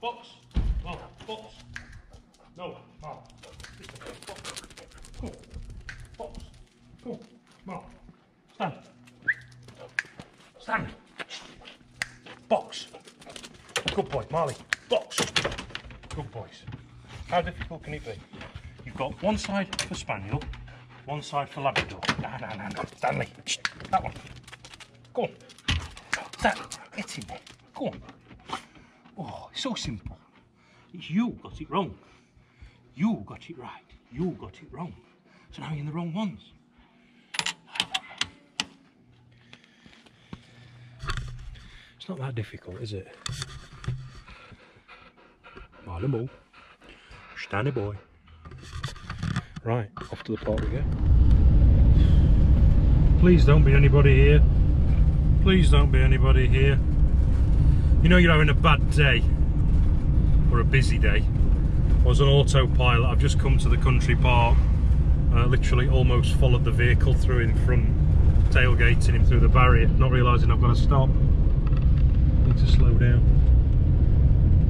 Box. Marley. Box. No. Marley. Box. Come. Box. Come on. Stand. Stand. Box. Good boy, Marley. Box. Good boys. How difficult can it be? You've got one side for Spaniel, one side for Labrador. No, no, no, no. Stanley. That one. Go on. That. Get in there. Go on. So simple. It's you got it wrong. You got it right. You got it wrong. So now you're in the wrong ones. It's not that difficult, is it? Marlon Ball. Stanley boy. Right, off to the park we go. Please don't be anybody here. Please don't be anybody here. You know you're having a bad day or a busy day. I was on autopilot. I've just come to the country park. Uh, literally almost followed the vehicle through in front, tailgating him through the barrier, not realising I've got to stop. Need to slow down.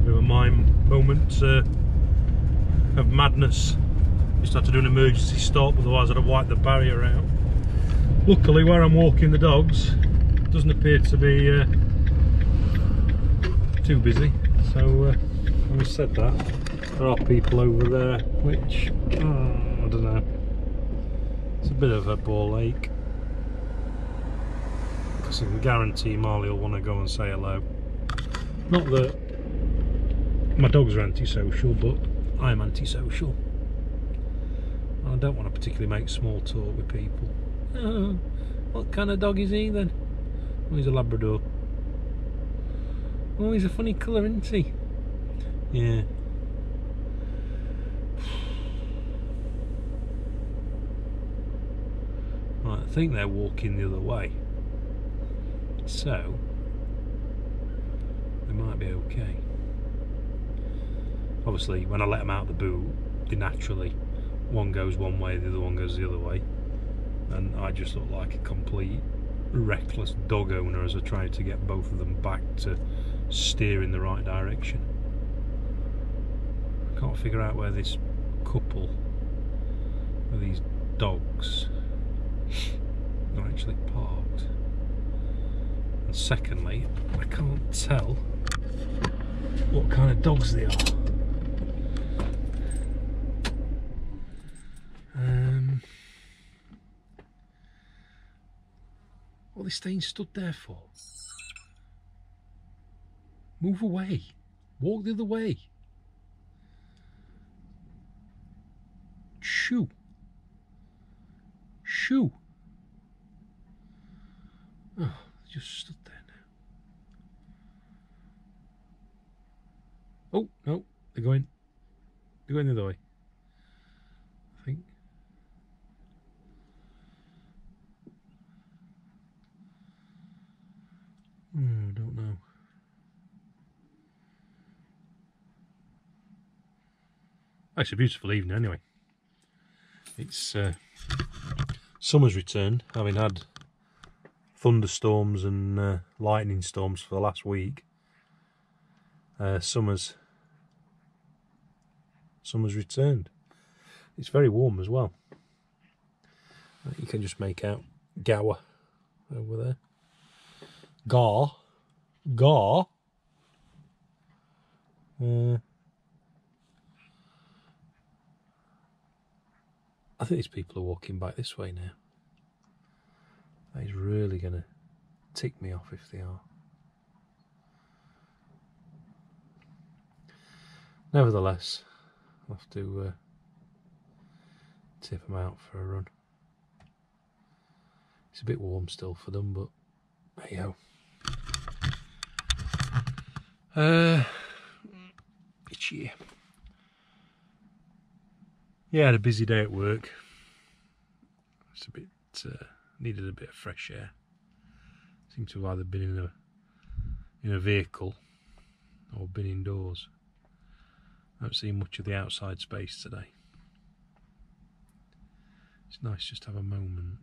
Of a mime moment uh, of madness. Just had to do an emergency stop, otherwise I'd have wiped the barrier out. Luckily, where I'm walking the dogs doesn't appear to be uh, too busy. So, uh, having said that, there are people over there, which oh, I don't know. It's a bit of a ball ache. Because I can guarantee Marley will want to go and say hello. Not that my dogs are antisocial, but I'm antisocial. and I don't want to particularly make small talk with people. Oh, what kind of dog is he then? Oh, he's a Labrador. Oh, he's a funny colour, isn't he? Yeah. Right, I think they're walking the other way. So, they might be okay. Obviously, when I let them out the boot, they naturally, one goes one way, the other one goes the other way. And I just look like a complete reckless dog owner as I try to get both of them back to steer in the right direction. Can't figure out where this couple of these dogs are actually parked. And secondly, I can't tell what kind of dogs they are. Um, what are they staying stood there for? Move away. Walk the other way. Shoo. Shoo. Oh, just stood there now. Oh, no, they're going. They're going the other way. I think. Hmm, I don't know. Oh, it's a beautiful evening anyway. It's uh, summer's returned, having had thunderstorms and uh, lightning storms for the last week. Uh, summer's summer's returned. It's very warm as well. Uh, You can just make out Gower over there. Gar, Gar. Uh, I think these people are walking back this way now. That is really going to tick me off if they are. Nevertheless, I'll have to uh, tip them out for a run. It's a bit warm still for them, but hey ho. Uh, it's year. Yeah, had a busy day at work. It's a bit uh, needed a bit of fresh air. Seemed to have either been in a in a vehicle or been indoors. I haven't seen much of the outside space today. It's nice just to have a moment.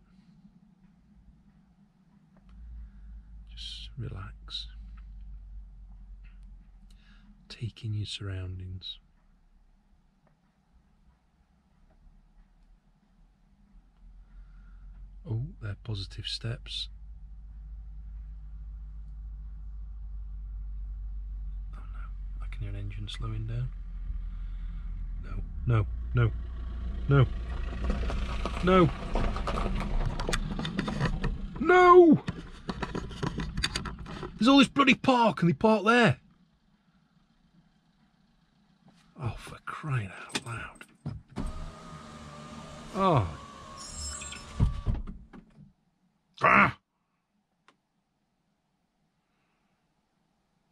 Just relax. Take in your surroundings. Oh, they're positive steps. Oh no, I can hear an engine slowing down. No, no, no, no, no, no! There's all this bloody park and they park there. Oh, for crying out loud. Oh. Ah!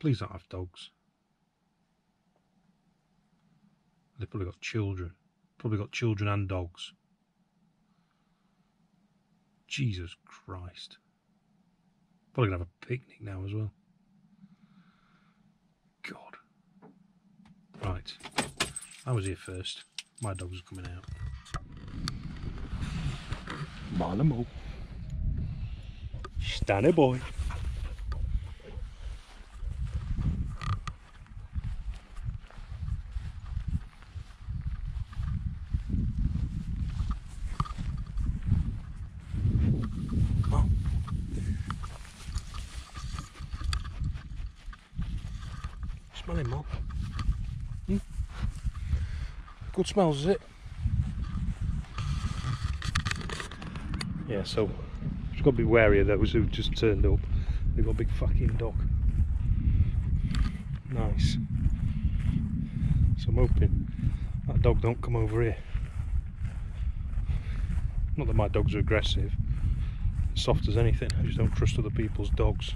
Please don't have dogs. They've probably got children. Probably got children and dogs. Jesus Christ. Probably gonna have a picnic now as well. God. Right. I was here first. My dogs was coming out. Malamo. Stanny boy. Oh. Smell him, Mom. Hmm? Good smells, it? Yeah, so you've got to be wary of those who've just turned up. They've got a big fucking dog. Nice. So I'm hoping that dog don't come over here. Not that my dogs are aggressive, soft as anything. I just don't trust other people's dogs.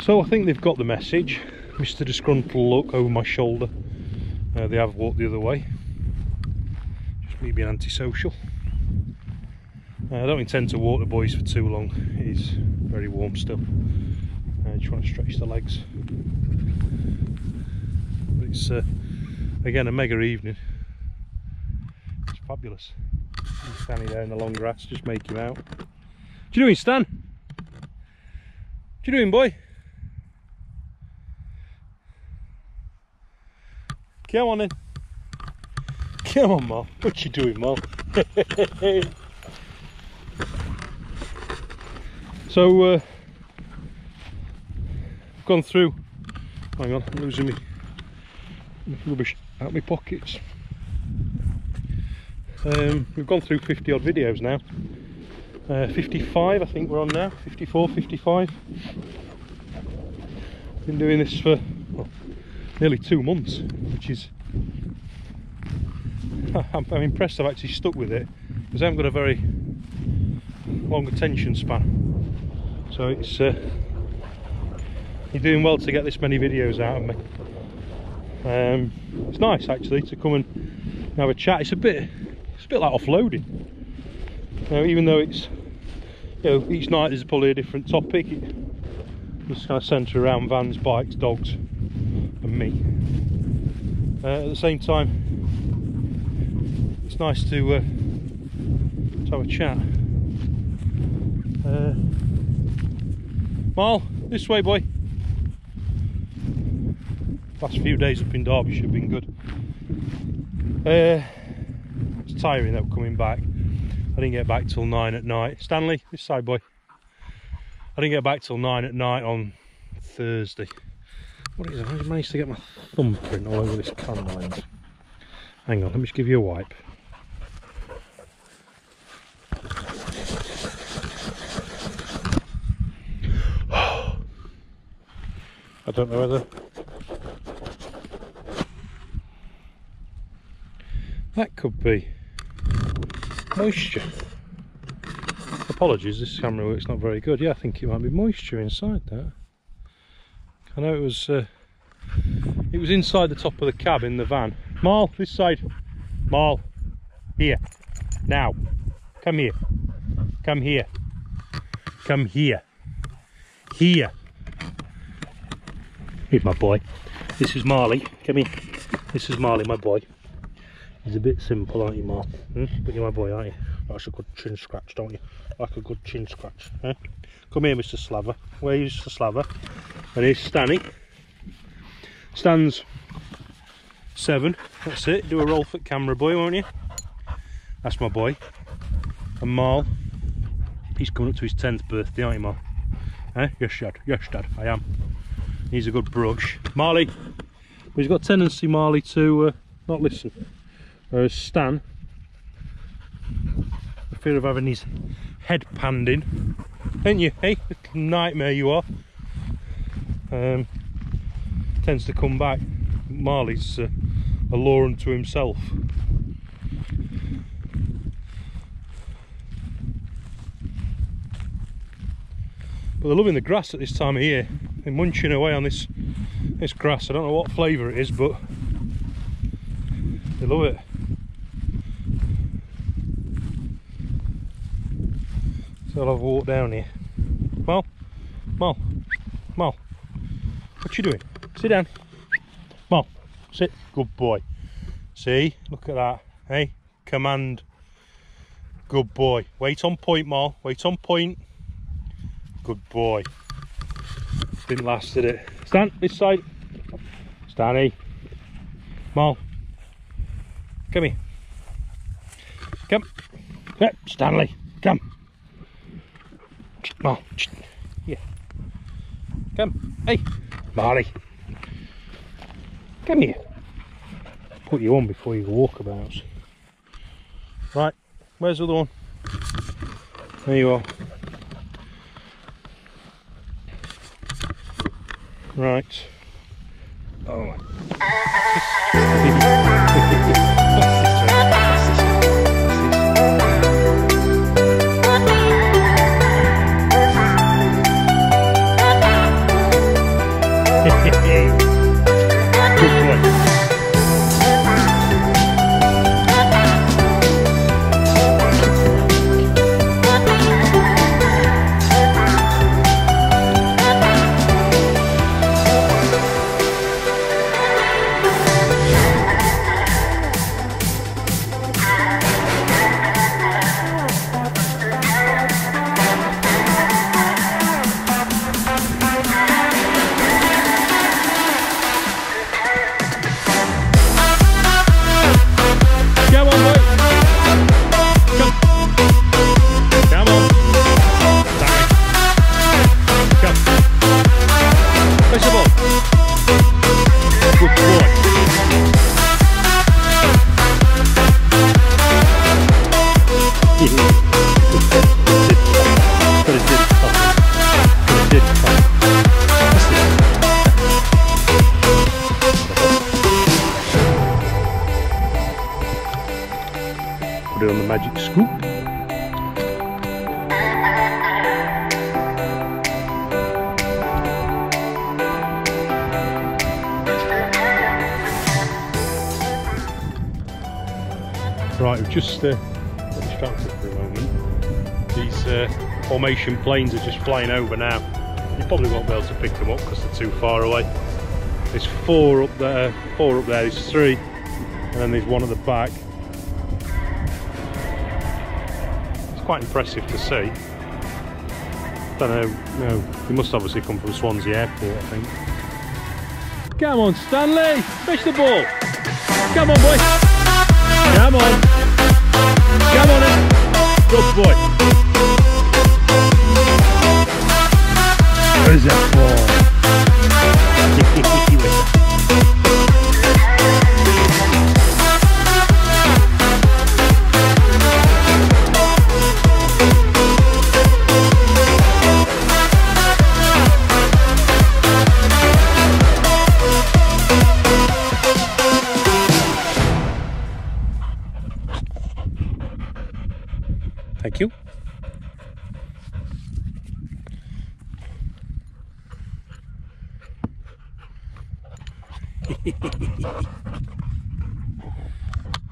So I think they've got the message. Mr. Disgruntled look over my shoulder. Uh, they have walked the other way. Just me being antisocial. Uh, I don't intend to walk the boys for too long. It is very warm still. I just want to stretch the legs. But it's uh, again a mega evening. It's fabulous. He's standing there in the long grass, just make him out. What you doing, Stan? What you doing, boy? Come on in. Come on, Mom. What you doing, Mom? so, uh, I've gone through. Hang on, I'm losing me rubbish out of my pockets. Um, we've gone through 50 odd videos now. Uh, 55 I think we're on now, 54, 55. Been doing this for nearly two months, which is I'm, I'm, impressed I've actually stuck with it because I haven't got a very long attention span. So it's uh, you're doing well to get this many videos out of me. Um, it's nice actually to come and have a chat. It's a bit, it's a bit like offloading. Know, even though it's, you know, each night there's probably a different topic. It just kind of centre around vans, bikes, dogs, me. Uh, at the same time, it's nice to, uh, to have a chat. Uh, Marl, this way, boy last few days up in Derbyshire have been good. Uh, it's tiring though coming back. I didn't get back till nine at night. Stanley, this side boy. I didn't get back till nine at night on Thursday. What is it? I managed to get my thumbprint all over this can lines. Hang on, let me just give you a wipe. I don't know whether That could be moisture. Apologies, this camera works not very good. Yeah, I think it might be moisture inside that. I know it was uh, it was inside the top of the cab in the van. Marl, this side. Marl, here. Now, come here. Come here. Come here. Here. Here's my boy. This is Marley. Come here. This is Marley, my boy. He's a bit simple, aren't you, Mark? Hmm? But you're my boy, aren't you? That's a good chin scratch, don't you? Like a good chin scratch. Eh? Come here, Mr. Slaver. Where is Mr. Slaver? And here's Stanny. Stands seven. That's it. Do a roll for camera, boy, won't you? That's my boy. And Marl. He's coming up to his 10th birthday, aren't you, Marl? Eh? Yes, Dad. Yes, Dad. I am. He's a good brush. Marley. He's got tendency, Marley, to uh, not listen. Whereas Stan, fear of having his head panned in, ain't you? Hey, nightmare you are. Um, tends to come back. Marley's uh, a law unto himself. But they're loving the grass at this time of year. They're munching away on this this grass. I don't know what flavour it is, but they love it. So I'll have a walk down here. Mal, Mal, Mal, what you doing? Sit down. Mal, sit. Good boy. See, look at that. Hey, command. Good boy. Wait on point, Mal. Wait on point. Good boy. Didn't last, did it? Stan, this side. Stanny. Mal. Come here. Come. Yep, Stanley. Come. Mal. Yeah. Come. Hey. Marley. Come here. Put you on before you walk about. Right. Where's the other one? There you are. Right. Oh. Right, we've just uh, distracted for a moment. These uh, formation planes are just flying over now. You probably won't be able to pick them up because they're too far away. There's four up there, four up there, there's three, and then there's one at the back. It's quite impressive to see. Don't know, no, they must obviously come from Swansea Airport, I think. Come on, Stanley, fish the ball. Come on, boy. Thank you.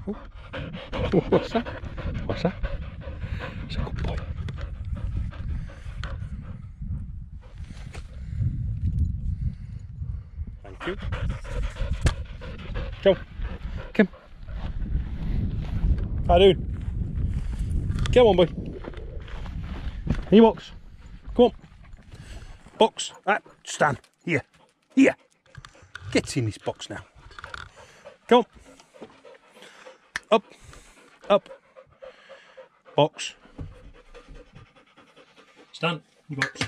Oh. What's that? What's that? It's a good boy. Thank you. Joe, come. How doing? Come on, boy. He walks. Come on. Box. Ah, stand. Here. Here. Get in this box now. Come on. Up. Up. Box. Stand. Box.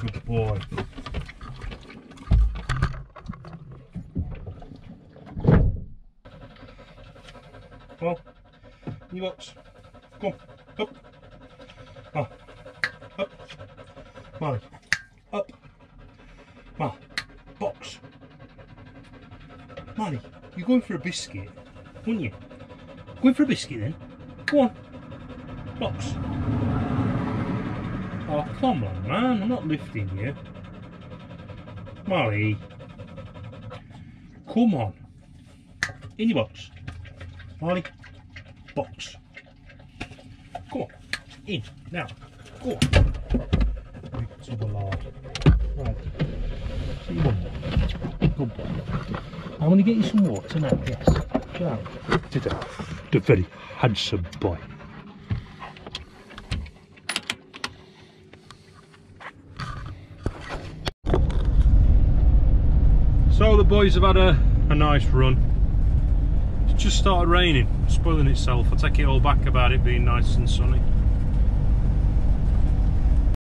Good boy. Come on. You box. Come on. Up. Up. Molly. Up. On. Box. Molly, you're going for a biscuit, weren't you? Going for a biscuit then? Go on. Box. Oh, come on, man. I'm not lifting you. Molly. Come on. In your box. Molly. Box. Come on. In. Now. Go on. To the lard. Right. See one more. Good boy. I'm going to get you some water now. Yes. Chill out. Sit. The very handsome boy. So the boys have had a, a nice run. It's just started raining, spoiling itself. I take it all back about it being nice and sunny.